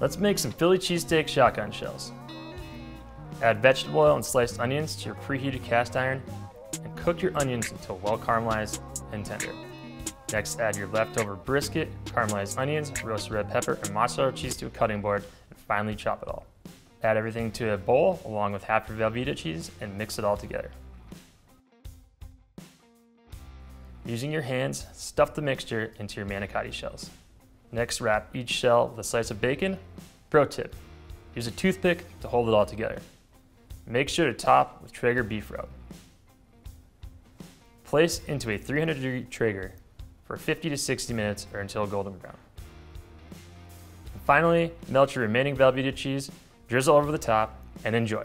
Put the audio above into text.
Let's make some Philly cheesesteak shotgun shells. Add vegetable oil and sliced onions to your preheated cast iron and cook your onions until well caramelized and tender. Next, add your leftover brisket, caramelized onions, roasted red pepper, and mozzarella cheese to a cutting board and finally chop it all. Add everything to a bowl along with half your Velveeta cheese and mix it all together. Using your hands, stuff the mixture into your manicotti shells. Next, wrap each shell with a slice of bacon. Pro tip, use a toothpick to hold it all together. Make sure to top with Traeger beef rub. Place into a 300 degree Traeger for 50 to 60 minutes or until golden brown. And finally, melt your remaining Velveeta cheese, drizzle over the top, and enjoy.